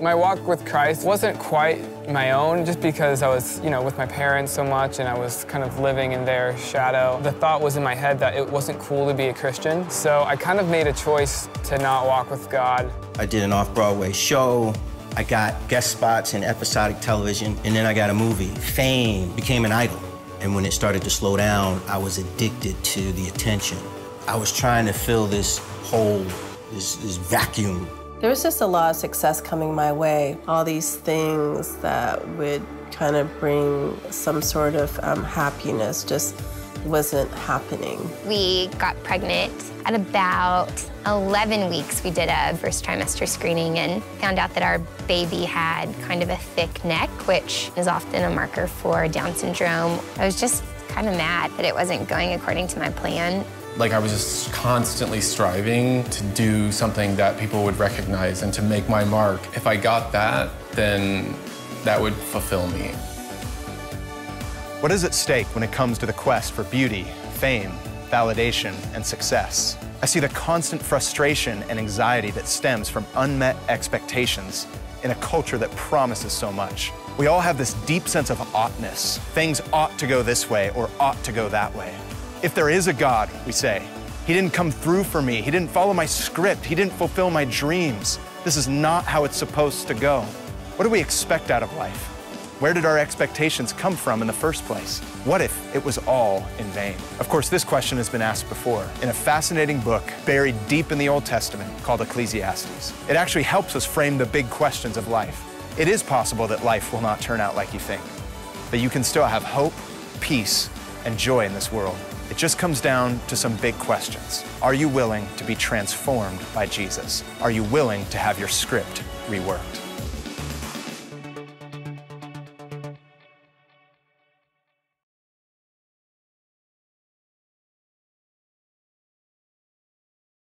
My walk with Christ wasn't quite my own just because I was, you know, with my parents so much and I was kind of living in their shadow. The thought was in my head that it wasn't cool to be a Christian. So I kind of made a choice to not walk with God. I did an off-Broadway show. I got guest spots in episodic television, and then I got a movie. Fame became an idol. And when it started to slow down, I was addicted to the attention. I was trying to fill this hole, this, this vacuum there was just a lot of success coming my way. All these things that would kind of bring some sort of um, happiness just wasn't happening. We got pregnant at about 11 weeks. We did a first trimester screening and found out that our baby had kind of a thick neck, which is often a marker for Down syndrome. I was just kind of mad that it wasn't going according to my plan. Like I was just constantly striving to do something that people would recognize and to make my mark. If I got that, then that would fulfill me. What is at stake when it comes to the quest for beauty, fame, validation, and success? I see the constant frustration and anxiety that stems from unmet expectations in a culture that promises so much. We all have this deep sense of oughtness. Things ought to go this way or ought to go that way. If there is a God, we say, He didn't come through for me. He didn't follow my script. He didn't fulfill my dreams. This is not how it's supposed to go. What do we expect out of life? Where did our expectations come from in the first place? What if it was all in vain? Of course, this question has been asked before in a fascinating book buried deep in the Old Testament called Ecclesiastes. It actually helps us frame the big questions of life. It is possible that life will not turn out like you think, but you can still have hope, peace, and joy in this world. It just comes down to some big questions. Are you willing to be transformed by Jesus? Are you willing to have your script reworked?